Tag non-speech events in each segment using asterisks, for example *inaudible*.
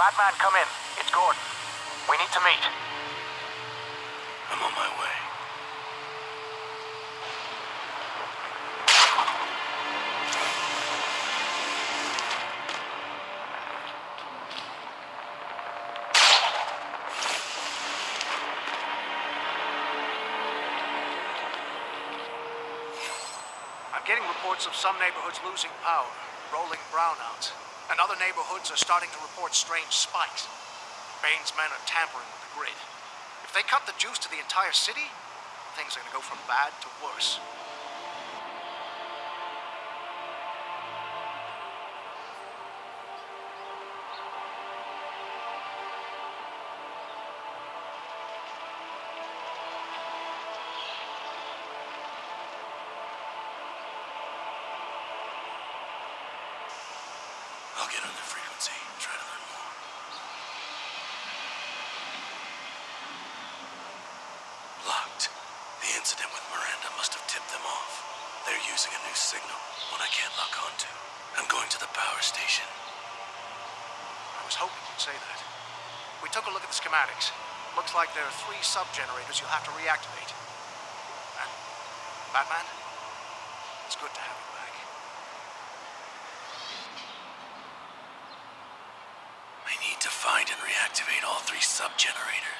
Batman, come in. It's Gordon. We need to meet. I'm on my way. I'm getting reports of some neighborhoods losing power, rolling brownouts, and other neighborhoods are starting to report strange spikes. Bane's men are tampering with the grid. If they cut the juice to the entire city, things are gonna go from bad to worse. Get on the frequency, try to learn more. Locked. The incident with Miranda must have tipped them off. They're using a new signal, one I can't lock onto. I'm going to the power station. I was hoping you'd say that. We took a look at the schematics. Looks like there are three sub-generators you'll have to reactivate. And, Batman, it's good to have you back. I need to find and reactivate all three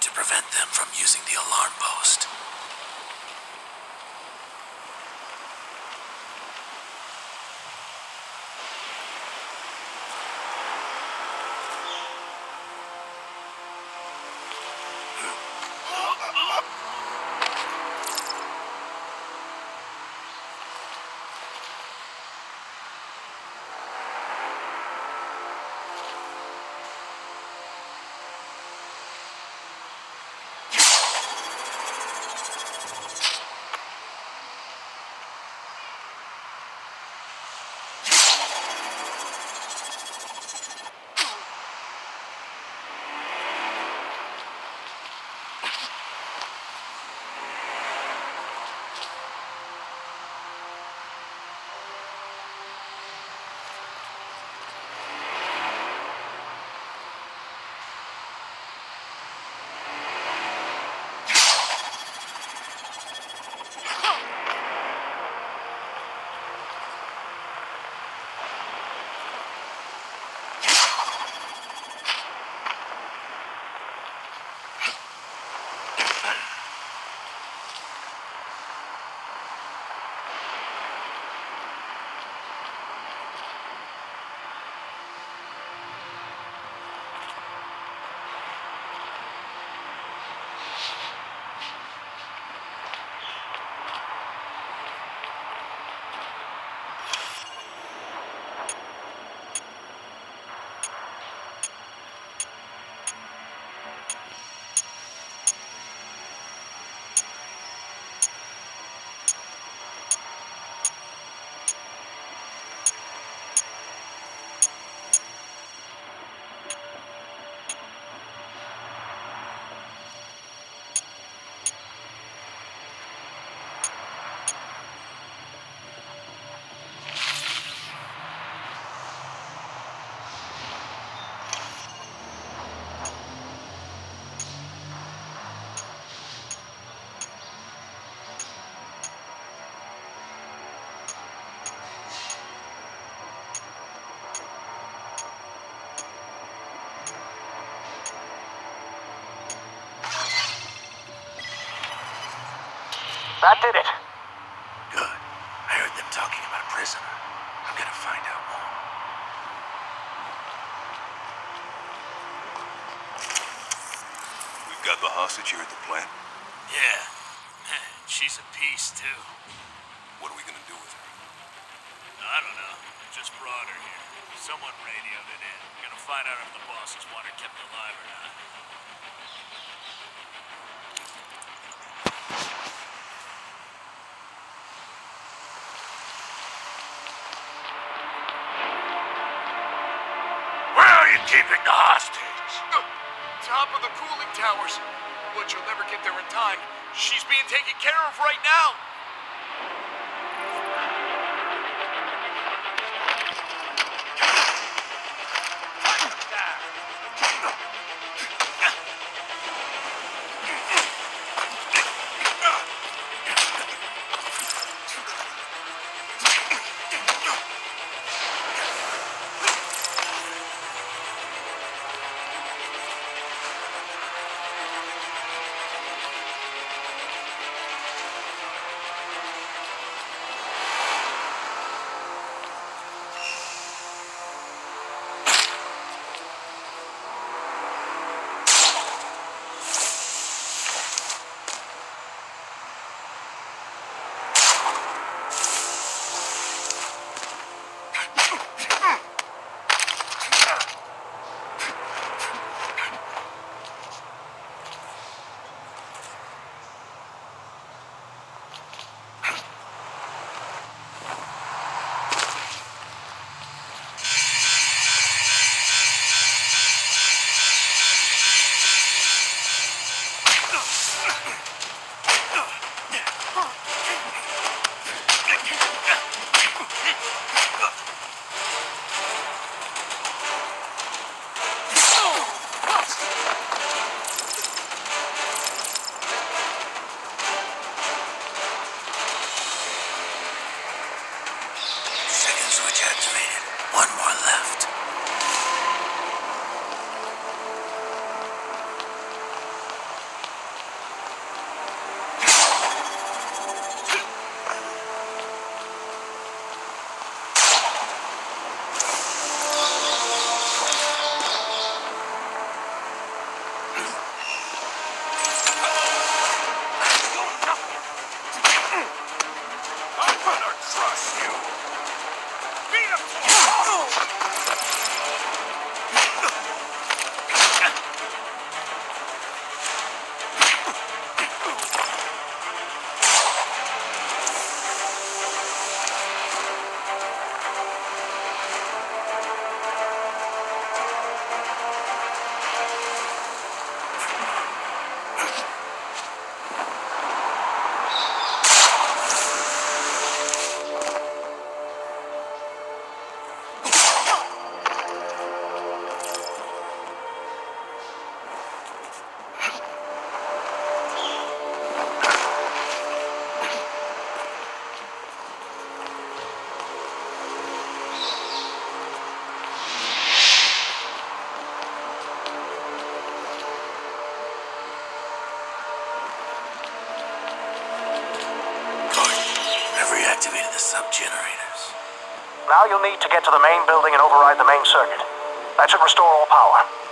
To prevent them from using the alarm post. That did it. Good. I heard them talking about a prisoner. I'm gonna find out more. We've got the hostage here at the plant. Yeah. Man, *laughs* she's a piece, too. What are we gonna do with her? I don't know. Just brought her here. Someone radioed it in. Gonna find out if the bosses want her kept alive or not. Where are you keeping the hostage? Top of the cooling towers. But you'll never get there in time. She's being taken care of right now. You'll need to get to the main building and override the main circuit. That should restore all power.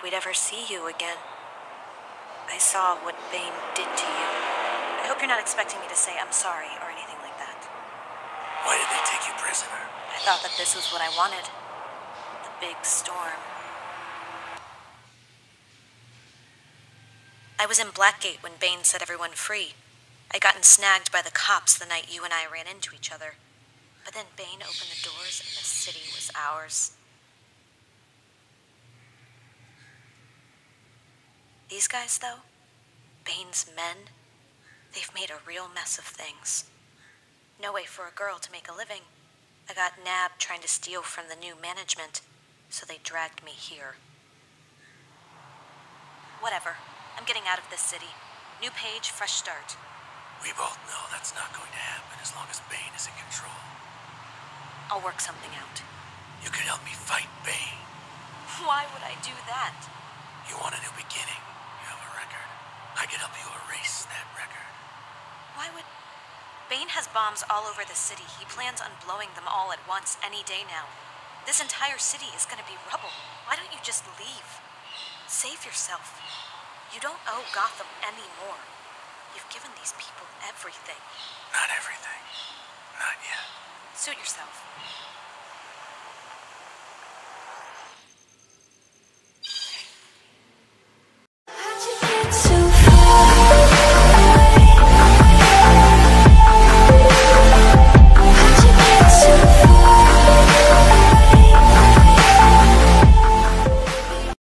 Think we'd ever see you again. I saw what Bane did to you. I hope you're not expecting me to say I'm sorry or anything like that. Why did they take you prisoner? I thought that this was what I wanted. The big storm. I was in Blackgate when Bane set everyone free. I'd gotten snagged by the cops the night you and I ran into each other. But then Bane opened the doors and the city was ours. These guys, though, Bane's men, they've made a real mess of things. No way for a girl to make a living. I got nabbed trying to steal from the new management, so they dragged me here. Whatever. I'm getting out of this city. New page, fresh start. We both know that's not going to happen as long as Bane is in control. I'll work something out. You could help me fight Bane. Why would I do that? You want a new beginning. You have a record. I can help you erase that record. Why would. Bane has bombs all over the city. He plans on blowing them all at once any day now. This entire city is gonna be rubble. Why don't you just leave? Save yourself. You don't owe Gotham anymore. You've given these people everything. Not everything. Not yet. Suit yourself.